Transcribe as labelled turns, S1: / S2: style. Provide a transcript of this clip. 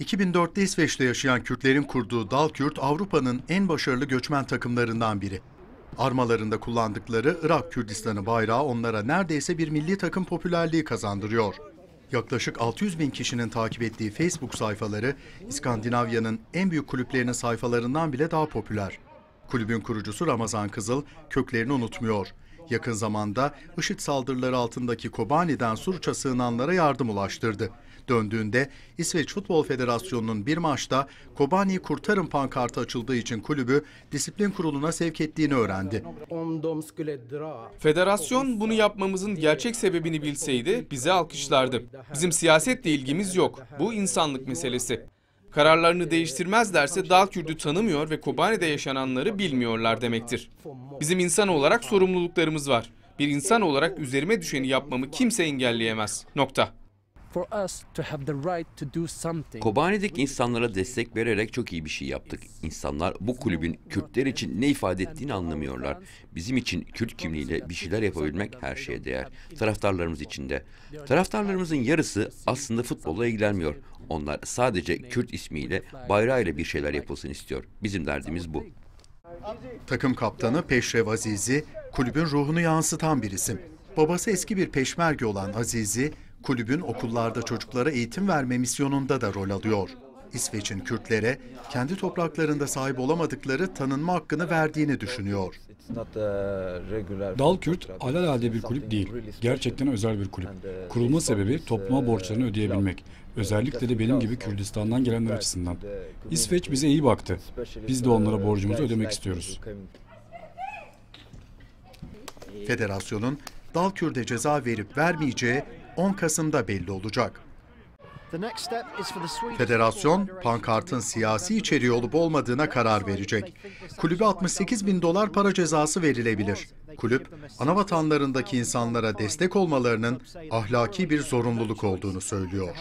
S1: 2004'te İsveç'te yaşayan Kürtlerin kurduğu Dalkürt, Avrupa'nın en başarılı göçmen takımlarından biri. Armalarında kullandıkları Irak Kürdistanı bayrağı onlara neredeyse bir milli takım popülerliği kazandırıyor. Yaklaşık 600 bin kişinin takip ettiği Facebook sayfaları, İskandinavya'nın en büyük kulüplerinin sayfalarından bile daha popüler. Kulübün kurucusu Ramazan Kızıl köklerini unutmuyor. Yakın zamanda IŞİD saldırıları altındaki Kobani'den Suruç'a sığınanlara yardım ulaştırdı. Döndüğünde İsveç Futbol Federasyonu'nun bir maçta Kobani'yi kurtarın pankartı açıldığı için kulübü disiplin kuruluna sevk ettiğini öğrendi.
S2: Federasyon bunu yapmamızın gerçek sebebini bilseydi bizi alkışlardı. Bizim siyasetle ilgimiz yok. Bu insanlık meselesi. Kararlarını değiştirmezlerse Dal Kürt'ü tanımıyor ve Kobani'de yaşananları bilmiyorlar demektir. Bizim insan olarak sorumluluklarımız var. Bir insan olarak üzerime düşeni yapmamı kimse engelleyemez. Nokta.
S3: Kobani'deki insanlara destek vererek çok iyi bir şey yaptık. İnsanlar bu kulübün Kürtler için ne ifade ettiğini anlamıyorlar. Bizim için Kürt kimliğiyle bir şeyler yapabilmek her şeye değer. Taraftarlarımız için de. Taraftarlarımızın yarısı aslında futbolla ilgilenmiyor. Onlar sadece Kürt ismiyle, bayrağıyla bir şeyler yapılsın istiyor. Bizim derdimiz bu.
S1: Takım kaptanı Peşrev Azizi, kulübün ruhunu yansıtan bir isim. Babası eski bir peşmerge olan Azizi, kulübün okullarda çocuklara eğitim verme misyonunda da rol alıyor. İsveç'in Kürtlere kendi topraklarında sahip olamadıkları tanınma hakkını verdiğini düşünüyor.
S4: Dalkürt alelade bir kulüp değil. Gerçekten özel bir kulüp. Kurulma sebebi topluma borçlarını ödeyebilmek. Özellikle de benim gibi Kürdistan'dan gelenler açısından. İsveç bize iyi baktı. Biz de onlara borcumuzu ödemek istiyoruz.
S1: Federasyonun Dalkürt'e ceza verip vermeyeceği 10 Kasım'da belli olacak. Federasyon, pankartın siyasi içeriği olup olmadığına karar verecek. Kulübe 68 bin dolar para cezası verilebilir. Kulüp, ana vatanlarındaki insanlara destek olmalarının ahlaki bir zorunluluk olduğunu söylüyor.